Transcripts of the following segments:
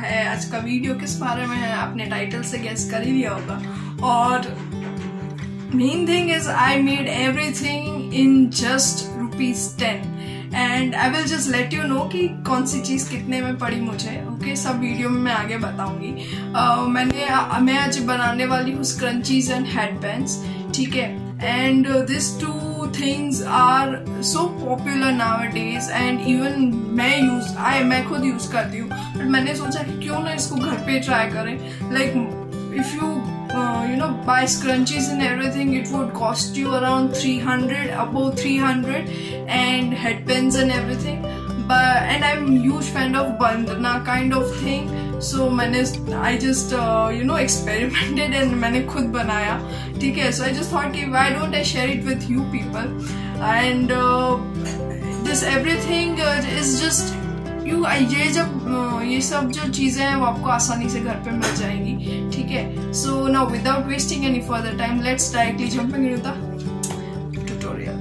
है। आज का वीडियो किस बारे में है आपने टाइटल से गेस कर ही लिया होगा। और main thing is I made everything in just rupees ten and I will just let you know कि कौन सी चीज़ कितने में पड़ी मुझे ओके okay? सब वीडियो में मैं आगे बताऊँगी। uh, मैंने मैं आज बनाने वाली हूँ स्क्रंचीज एंड हेड बैंड्स ठीक है? And this two are so popular nowadays and even मैं यूज़ आई मैं खुद यूज़ करती हूँ बट मैंने सोचा कि क्यों ना इसको घर पे ट्राई करें like if you you know buy scrunchies and everything it would cost you around 300 above 300 and headbands and everything but and i'm huge fan of bandana kind of thing so मैंने I just you know experimented and मैंने खुद बनाया ठीक है so I just thought कि why don't I share it with you people and this everything is just you ये जब uh, ये सब जो चीज़ें हैं वो आपको आसानी से घर पे मिल जाएँगी ठीक है so now without wasting any further time let's directly jumping in the tutorial.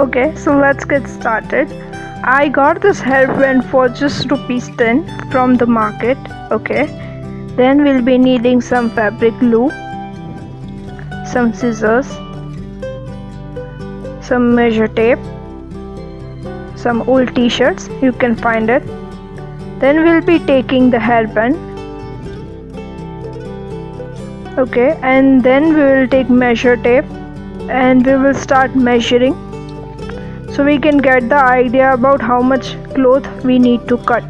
Okay, so let's get started. I got this hairband for just rupees 10 from the market. Okay, then we'll be needing some fabric glue, some scissors, some measure tape, some old t-shirts you can find it. Then we'll be taking the hairband okay? And then we will take measure tape and we will start measuring so we can get the idea about how much cloth we need to cut.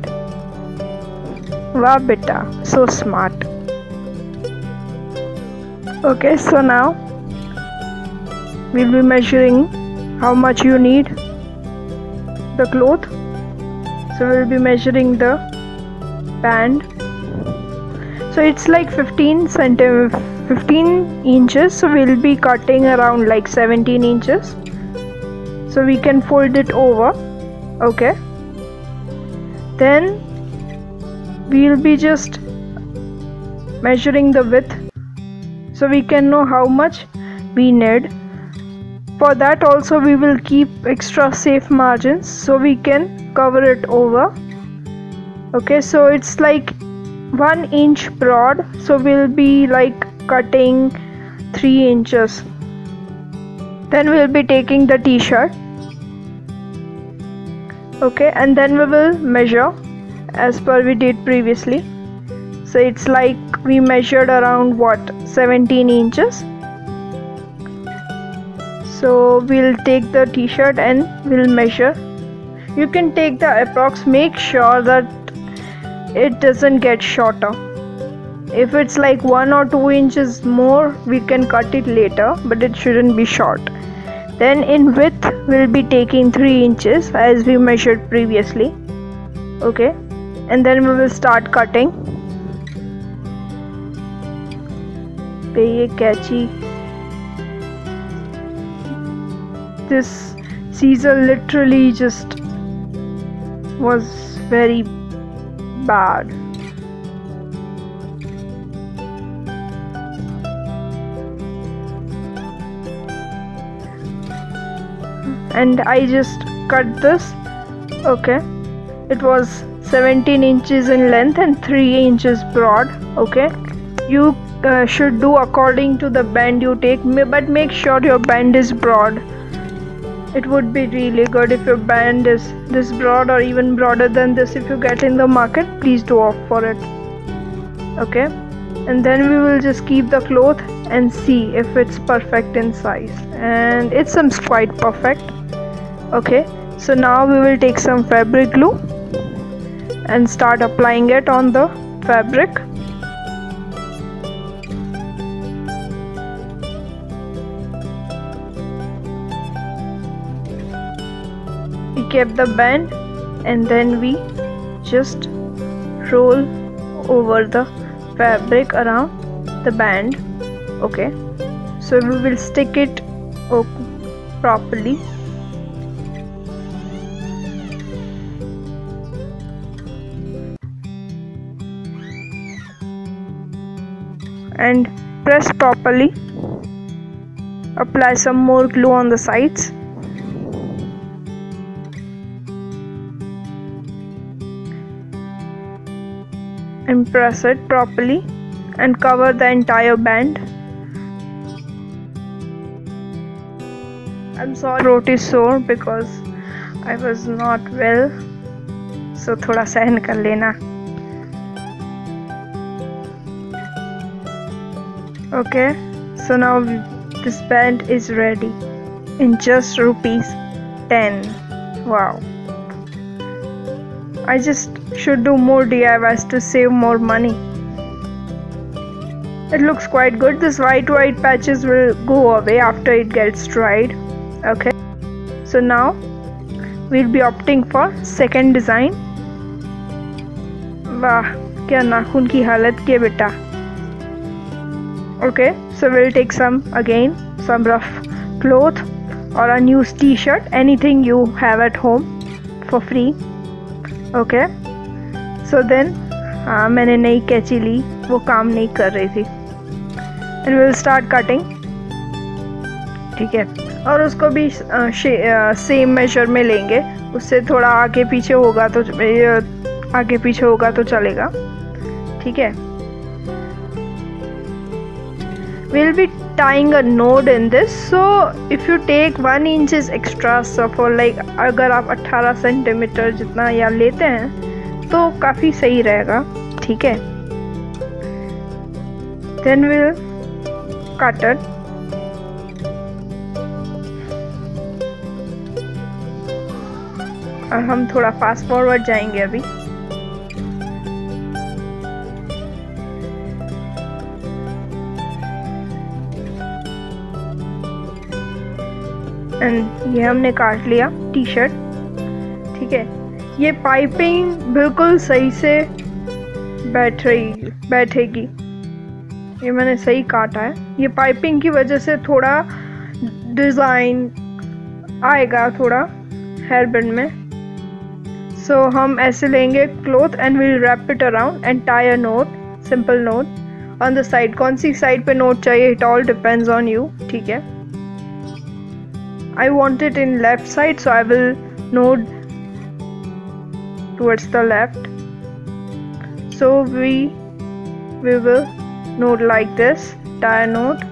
Wow beta. So smart. Okay so now we'll be measuring how much you need the cloth. So we'll be measuring the band. So it's like 15 centimeter 15 inches. So we'll be cutting around like 17 inches so we can fold it over. Okay. Then we'll be just measuring the width. So we can know how much we need. For that also we will keep extra safe margins so we can cover it over. Okay. So it's like one inch broad. So we'll be like cutting three inches. Then we'll be taking the t-shirt okay and then we will measure as per we did previously. So it's like we measured around what 17 inches. So we'll take the t-shirt and we'll measure. You can take the approx make sure that it doesn't get shorter. If it's like one or two inches more we can cut it later but it shouldn't be short. Then in width we'll be taking 3 inches as we measured previously okay and then we will start cutting ये कैची this Caesar literally just was very bad. And I just cut this. Okay, it was 17 inches in length and 3 inches broad. Okay, you uh, should do according to the band you take, but make sure your band is broad. It would be really good if your band is this broad or even broader than this. If you get in the market please do opt for it okay. And then we will just keep the cloth and see if it's perfect in size. And it seems quite perfect okay so now we will take some fabric glue and start applying it on the fabric. We kept the band and then we just roll over the fabric around the band. Okay so we will stick it properly and press properly. Apply some more glue on the sides. And press it properly and cover the entire band. I'm sorry throat is sore because I was not well. So thoda सहन kar lena. okay so now this band is ready in just rupees 10 wow I just should do more DIYs to save more money. It looks quite good. This white white patches will go away after it gets dried. Okay. So now we'll be opting for second design. वाह क्या नाखून की हालत के बेटा okay so we'll take some again some rough cloth or a new t-shirt anything you have at home for free okay so then हाँ मैंने नई कैची ली वो काम नहीं कर रही थी एंड विल स्टार्ट कटिंग ठीक है और उसको भी सेम मेजर में लेंगे उससे थोड़ा आगे पीछे होगा तो आगे पीछे होगा तो चलेगा ठीक है we'll be tying a node in this so if you take one inches extra so for like अगर आप 18 सेंटीमीटर जितना या लेते हैं तो काफ़ी सही रहेगा ठीक है then we'll cut it और हम थोड़ा फास्ट फॉरवर्ड जाएँगे अभी एंड ये हमने काट लिया टी शर्ट ठीक है? ये पाइपिंग बिल्कुल सही से बैठ रही बैठेगी। ये मैंने सही काटा है। ये पाइपिंग की वजह से थोड़ा डिज़ाइन आएगा थोड़ा हेयर बैंड में। सो so, हम ऐसे लेंगे cloth and will wrap it around and tie a knot simple knot on the side कौन सी साइड पे नोट चाहिए it all depends on you ठीक है? I want it in left side so I will node towards the left. So we we will node like this tie node.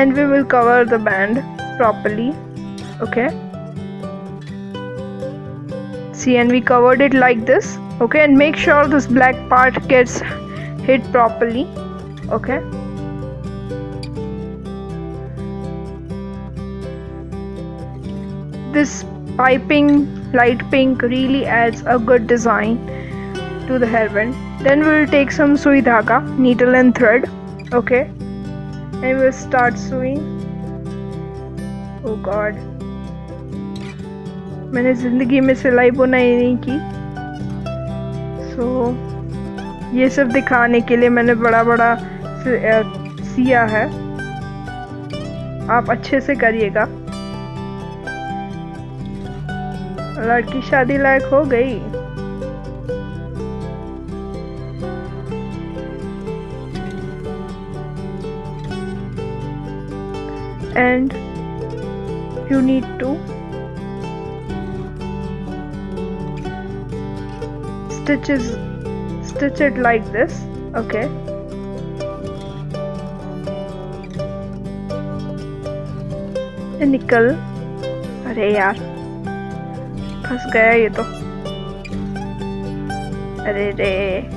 And we will cover the band properly okay? See and we covered it like this okay? And make sure this black part gets hit properly okay This piping light pink really adds a good design to the hairband. Then we'll take some sui dhaga, needle and thread, okay? And we'll start sewing. Oh god. मैंने ज़िंदगी में सिलाई बुनाई नहीं की सो so, ये सब दिखाने के लिए मैंने बड़ा बड़ा सिया है आप अच्छे से करिएगा लड़की शादी लायक हो गई। And you need to stitch is stitch it like this okay निकल। अरे यार। फंस गया ये तो। अरे रे।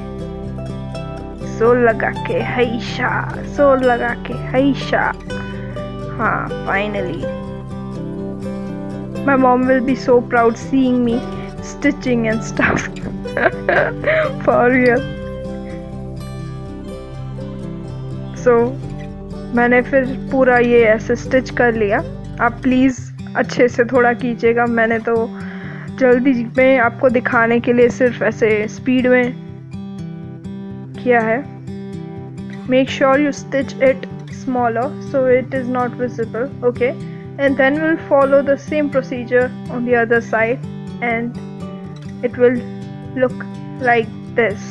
सोल लगा के हैशा सोल लगा के हैशा हाँ finally my mom will be so proud seeing me stitching and stuff for real. So, मैंने फिर पूरा ये ऐसे स्टिच कर लिया। आप प्लीज़ अच्छे से थोड़ा कीजिएगा। मैंने तो जल्दी में आपको दिखाने के लिए सिर्फ़ ऐसे स्पीड में किया है। Make sure you stitch it smaller so it is not visible okay and then will follow the same procedure on the other side and it will look like this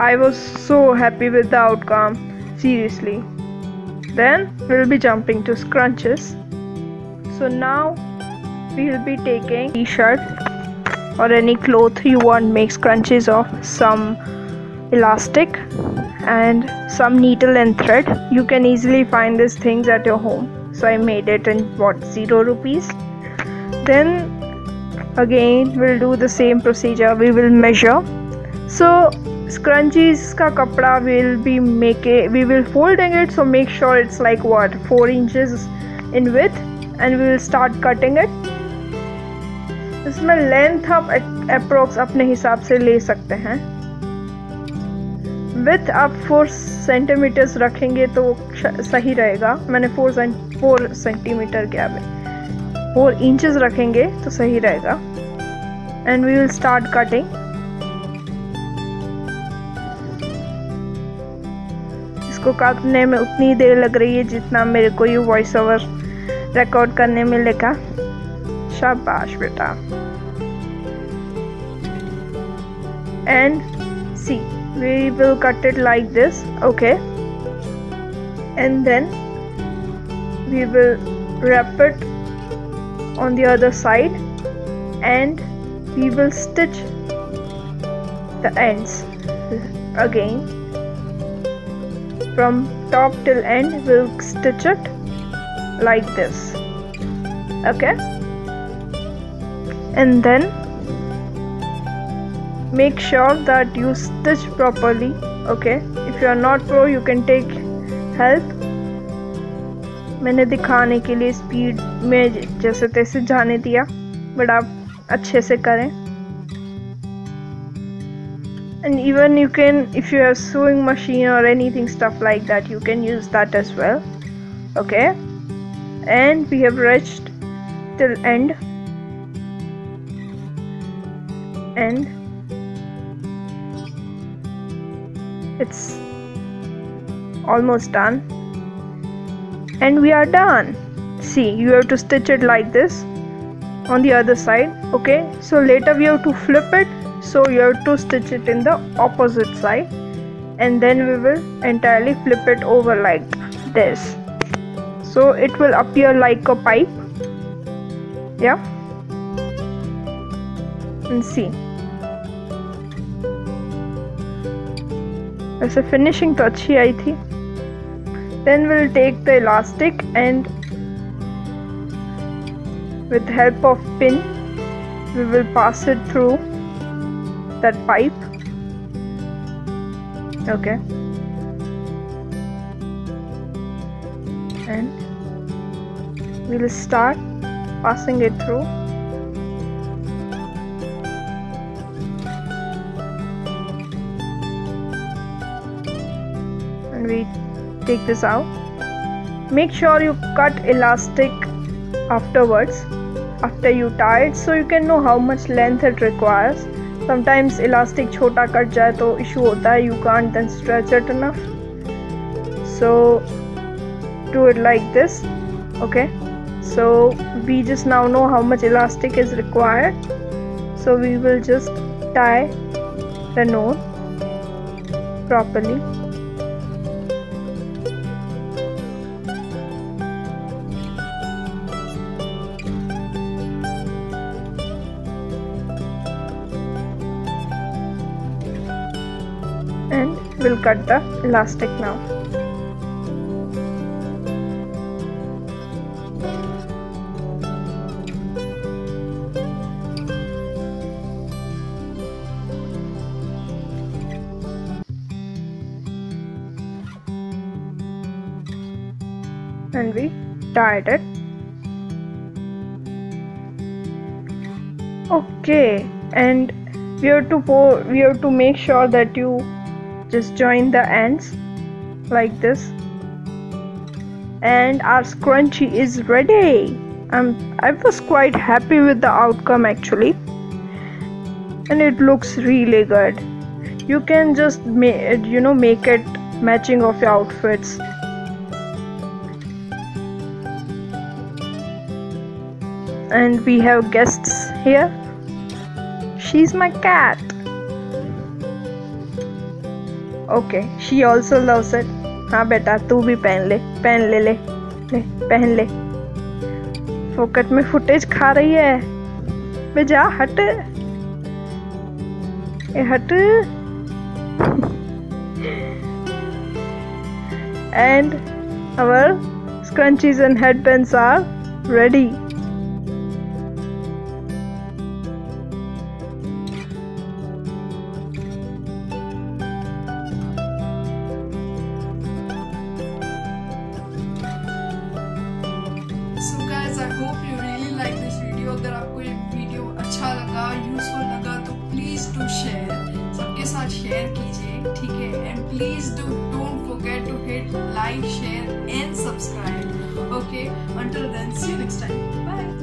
I was so happy with the outcome seriously then will be jumping to scrunchies so now we will be taking t-shirt or any cloth you want make scrunchies of some elastic and some needle and thread. You can easily find these things at your home. So i made it in what zero rupees? Then again we'll do the same procedure. We will measure. So scrunchies ka kapda will be making we will folding it. So make sure it's like what 4 inches in width and we will start cutting it इसमें length आप approx अपने हिसाब से ले सकते हैं। With आप four centimetres रखेंगे तो सही रहेगा। मैंने फोर फोर सेंटीमीटर क्या है? फोर इंचेस रखेंगे तो सही रहेगा। And we will start cutting इसको काटने में उतनी देर लग रही है जितना मेरे को ये वॉइस ओवर रिकॉर्ड करने में लगा Shabash. And see, we will cut it like this, okay? And then we will wrap it on the other side and we will stitch the ends again from top till end we'll stitch it like this okay and then, make sure that you stitch properly, okay? If you are not pro, you can take help. मैंने दिखाने के लिए speed में जैसे तैसे जाने दिया but आप अच्छे से करें। And even you can if you have sewing machine और any thing stuff like that you can use that as well okay and we have rest till end and it's almost done. And we are done. See you have to stitch it like this on the other side okay? So later we have to flip it. So you have to stitch it in the opposite side. And then we will entirely flip it over like this. So it will appear like a pipe. Yeah? And see वैसे finishing तो अच्छी आई थी then we'll take the elastic and with help of pin we will pass it through that pipe okay and we'll start passing it through Take this out. Make sure you cut elastic afterwards after you tie it so you can know how much length it requires. Sometimes elastic chota cut jaye to issue hota hai you can't then stretch it enough. So do it like this okay? So we just now know how much elastic is required. So we will just tie the knot properly will cut the elastic now. and we tied it okay and we have to pour we have to make sure that you just join the ends like this. And our scrunchie is ready. I'm, I was quite happy with the outcome actually. And it looks really good. You can just make it, you know make it matching of your outfits. And we have guests here. She's my cat okay she also loves it हाँ बेटा, तू भी पहन ले पहन ले ले ले, पहन ले। फोकट में फुटेज खा रही है। बे जा, हट। ए, हट। And our scrunchies and headbands are ready I hope you really like this video अगर आपको ये वीडियो अच्छा लगा यूजफुल लगा तो प्लीज़ टू शेयर सबके साथ शेयर कीजिए, ठीक है? And please do don't forget to hit like share and subscribe okay until then see you next time